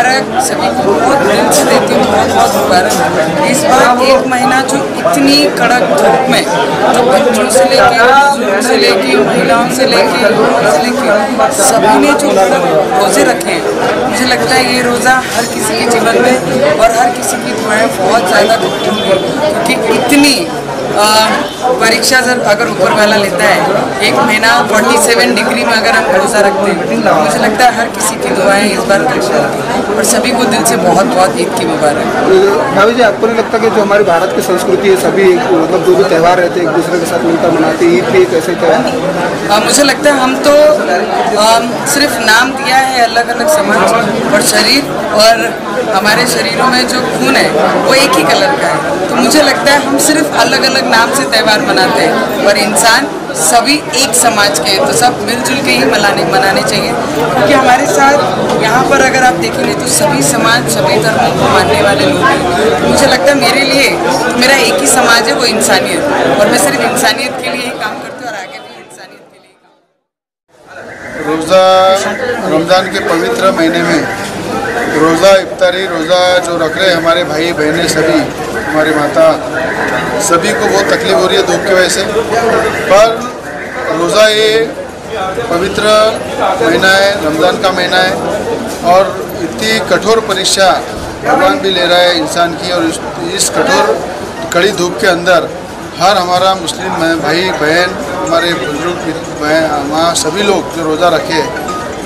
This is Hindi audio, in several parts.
सभी को बहुत दिल से देती हूँ, बहुत बहुत मुबारक इस बार एक महीना जो इतनी कड़क धूप में, जो बच्चों से लेके, बुज़ुर्ग से लेके, महिलाओं से लेके युवाओं से लेके, सभी ने जो रोज़े रखे हैं, मुझे लगता है ये रोज़ा हर किसी के जीवन में और हर किसी की दुआएँ बहुत ज़्यादा क्योंकि इतनी परीक्षा जब अगर ऊपर वाला लेता है एक महीना 47 डिग्री में अगर हम भरोसा रखते हैं तो मुझे लगता है हर किसी की दुआएँ इस बार परीक्षा और सभी को दिल से बहुत बहुत ईद की मुबारक। भाभी जी आपको नहीं लगता कि जो हमारी भारत की संस्कृति है सभी एक- मतलब जो भी त्यौहार रहते हैं एक दूसरे के साथ मिलकर मनाते हैं ईद भी एक ऐसे त्यौहार? मुझे लगता है हम तो आ, सिर्फ़ नाम दिया है अलग अलग समाज और शरीर और हमारे शरीरों में जो खून है, वो एक ही कलर का है। तो मुझे लगता है हम सिर्फ़ अलग अलग नाम से त्यौहार मनाते हैं पर इंसान सभी एक समाज के हैं तो सब मिलजुल के ही मनाने मनाने चाहिए। क्योंकि हमारे साथ यहाँ पर अगर आप देखेंगे तो सभी समाज, सभी धर्मों को मानने वाले लोग हैं। मुझे लगता है मेरे लिए तो मेरा एक ही समाज है, वो इंसानियत। और मैं सिर्फ़ इंसानियत के लिए ही काम करती हूँ और आगे भी इंसानियत के लिए रोज़ा, रमज़ान के पवित्र महीने में रोज़ा इफ्तारी रोज़ा जो रख रहे हैं हमारे भाई बहनें सभी हमारी माता सभी को बहुत तकलीफ़ हो रही है धूप की वजह से। पर रोज़ा ये पवित्र महीना है रमज़ान का महीना है और इतनी कठोर परीक्षा भगवान भी ले रहा है इंसान की और इस, इस कठोर कड़ी धूप के अंदर हर हमारा मुस्लिम भाई बहन हमारे बुज़ुर्ग माँ सभी लोग जो रोज़ा रखे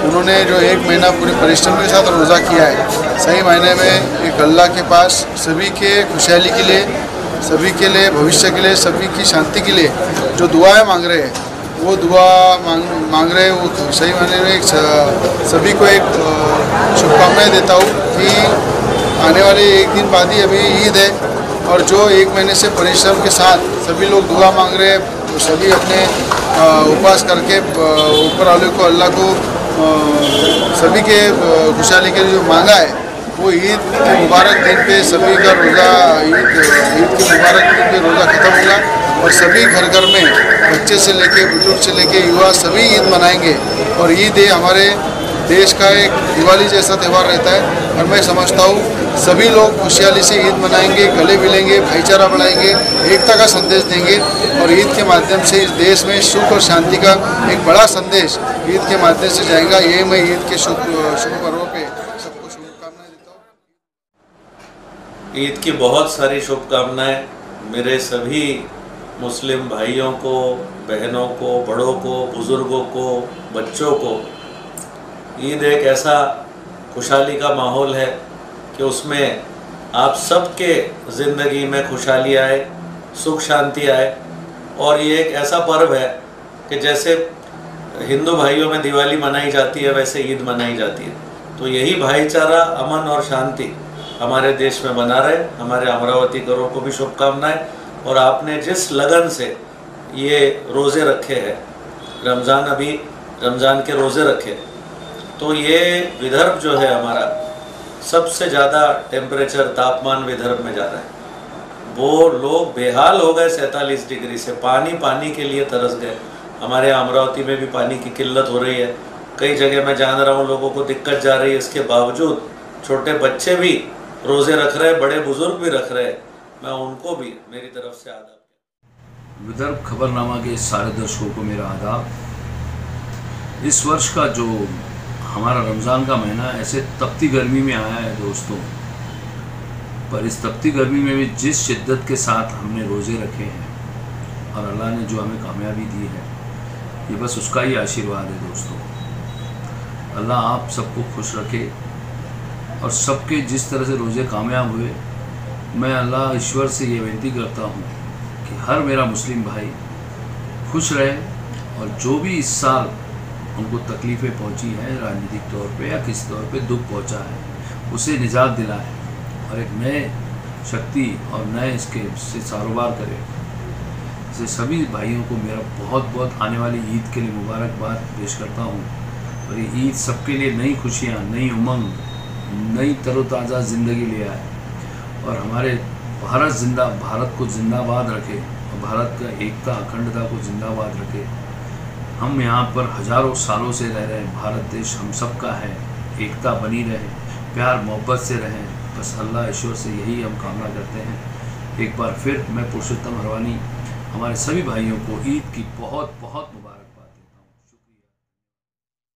उन्होंने जो एक महीना पूरे परिश्रम के साथ रोज़ा किया है, सही मायने में एक अल्लाह के पास सभी के खुशहाली के लिए, सभी के लिए, भविष्य के लिए, सभी की शांति के लिए जो दुआएँ मांग रहे हैं, वो दुआ मांग मांग रहे हैं, वो सही मायने में एक सभी को एक शुभकामनाएँ देता हूँ कि आने वाले एक दिन बाद ही अभी ईद है और जो एक महीने से परिश्रम के साथ सभी लोग दुआ मांग रहे हैं सभी अपने उपवास करके ऊपर वाले को अल्लाह को सभी के खुशहाली के लिए जो मांगा है, वो ईद के मुबारक दिन पे सभी का रोज़ा, ईद ईद के मुबारक दिन पे रोज़ा ख़त्म होगा और सभी घर घर में बच्चे से लेके बुज़ुर्ग से लेके युवा सभी ईद मनाएँगे। और ईद ये हमारे देश का एक दिवाली जैसा त्यौहार रहता है और मैं समझता हूँ सभी लोग खुशहाली से ईद मनाएँगे, गले मिलेंगे, भाईचारा बढ़ाएँगे, एकता का संदेश देंगे और ईद के माध्यम से इस देश में सुख और शांति का एक बड़ा संदेश ईद के माध्यम से जाएगा। ये मैं ईद के शुभ शुभ पर्वों पे सबको शुभकामनाएँ देता हूँ। ईद की बहुत सारी शुभकामनाएँ मेरे सभी मुस्लिम भाइयों को, बहनों को, बड़ों को, बुज़ुर्गों को, बच्चों को। ईद एक ऐसा खुशहाली का माहौल है कि उसमें आप सबके ज़िंदगी में खुशहाली आए, सुख शांति आए। और ये एक ऐसा पर्व है कि जैसे हिंदू भाइयों में दिवाली मनाई जाती है, वैसे ईद मनाई जाती है। तो यही भाईचारा, अमन और शांति हमारे देश में बना रहे, हमारे अमरावती करों को भी शुभकामनाएँ। और आपने जिस लगन से ये रोज़े रखे हैं, रमज़ान अभी, रमज़ान के रोज़े रखे तो ये विदर्भ जो है हमारा, सबसे ज़्यादा टेम्परेचर तापमान विदर्भ में जा रहा है। वो लोग बेहाल हो गए सैंतालीस डिग्री से। पानी पानी के लिए तरस गए। हमारे अमरावती में भी पानी की किल्लत हो रही है। कई जगह मैं जान रहा हूँ, लोगों को दिक्कत जा रही है। इसके बावजूद छोटे बच्चे भी रोज़े रख रहे हैं, बड़े बुज़ुर्ग भी रख रहे हैं। मैं उनको भी मेरी तरफ़ से आदाब विदर्भ खबरनामा के सारे दर्शकों को मेरा आदाब। इस वर्ष का जो हमारा रमज़ान का महीना ऐसे तपती गर्मी में आया है दोस्तों। पर इस तपती गर्मी में भी जिस शिद्दत के साथ हमने रोज़े रखे हैं, और अल्लाह ने जो हमें कामयाबी दी है, ये बस उसका ही आशीर्वाद है दोस्तों। अल्लाह आप सबको खुश रखे, और सबके जिस तरह से रोज़े कामयाब हुए, मैं अल्लाह ईश्वर से ये विनती करता हूँ कि हर मेरा मुस्लिम भाई खुश रहे, और जो भी इस साल उनको तकलीफ़ें पहुँची हैं राजनीतिक तौर पे या किसी तौर पे दुख पहुँचा है। उसे निजात दिलाए और एक नए शक्ति और नए इसके से कारोबार करे। इसे सभी भाइयों को मेरा बहुत बहुत आने वाली ईद के लिए मुबारकबाद पेश करता हूँ। और ये ईद सबके लिए नई खुशियाँ, नई उमंग, नई तरोताज़ा ज़िंदगी ले आए। और हमारे भारत ज़िंदा, भारत को जिंदाबाद रखे और भारत का एकता, अखंडता को जिंदाबाद रखे। हम यहाँ पर हज़ारों सालों से रह रहे हैं। भारत देश हम सबका है। एकता बनी रहे। प्यार, मोहब्बत से रहें। बस अल्लाह ईश्वर से यही हम कामना करते हैं। एक बार फिर मैं पुरुषोत्तम हरवानी, हमारे सभी भाइयों को ईद की बहुत बहुत मुबारक।